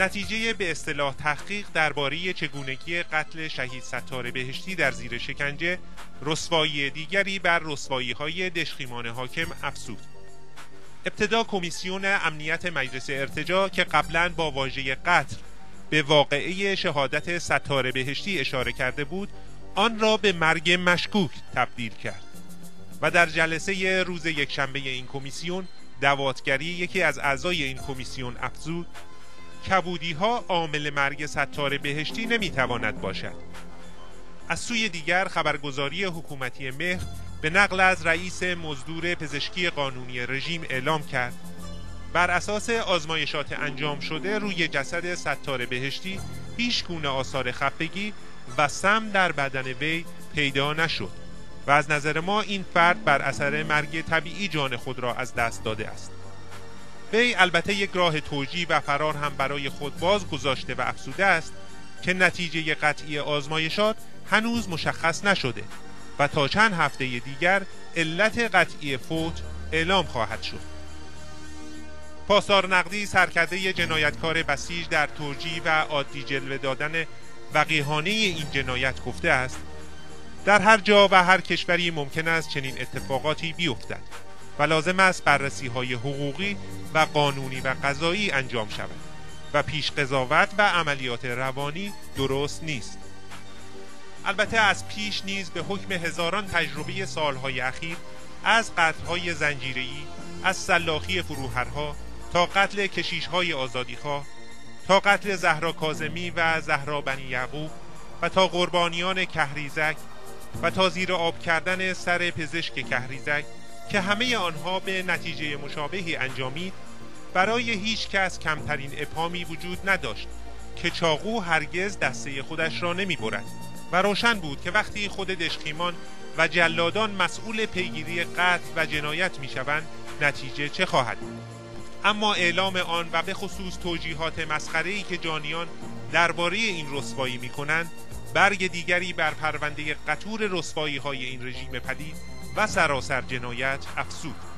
نتیجه به اصطلاح تحقیق درباره چگونگی قتل شهید ستاره بهشتی در زیر شکنجه رسوایی دیگری بر رسوایی های دشخیمان حاکم افزود. ابتدا کمیسیون امنیت مجلس ارتجا که قبلا با واژه قتل به واقعه شهادت ستاره بهشتی اشاره کرده بود آن را به مرگ مشکوک تبدیل کرد. و در جلسه روز یکشنبه این کمیسیون دواتگری یکی از اعضای این کمیسیون افزود کبودی ها عامل مرگ ستاره بهشتی نمی‌تواند باشد. از سوی دیگر خبرگزاری حکومتی مهر به نقل از رئیس مزدور پزشکی قانونی رژیم اعلام کرد. بر اساس آزمایشات انجام شده روی جسد ستاره بهشتی هیچ گونه آثار خفگی و سم در بدن وی پیدا نشد و از نظر ما این فرد بر اثر مرگ طبیعی جان خود را از دست داده است. وی البته یک راه توجیه و فرار هم برای خود باز گذاشته و افسوده است که نتیجه قطعی آزمایشات هنوز مشخص نشده و تا چند هفته دیگر علت قطعی فوت اعلام خواهد شد. پاسار نقدی سرکرده جنایتکار بسیج در توجیه و عادی جلوه دادن وقیهانه این جنایت گفته است در هر جا و هر کشوری ممکن است چنین اتفاقاتی بیفتد و لازم است بررسی های حقوقی و قانونی و قضایی انجام شود و پیش قضاوت و عملیات روانی درست نیست. البته از پیش نیز به حکم هزاران تجربه سالهای اخیر از قتلهای زنجیری از سلاخی فروهرها تا قتل کشیشهای آزادیخواه تا قتل زهرا کازمی و زهرا بنی یعقوب و تا قربانیان کهریزک و تا زیر آب کردن سر پزشک کهریزک که همه آنها به نتیجه مشابهی انجامید برای هیچ کس کمترین ابهامی وجود نداشت که چاقو هرگز دسته خودش را نمی برد و روشن بود که وقتی خود دشخیمان و جلادان مسئول پیگیری قتل و جنایت می شوند نتیجه چه خواهد بود؟ اما اعلام آن و به خصوص توجیهات مسخره‌ای که جانیان درباره این رسوایی می کنند برگ دیگری بر پرونده قطور رسوایی های این رژیم پدید و سراسر جنایت افسود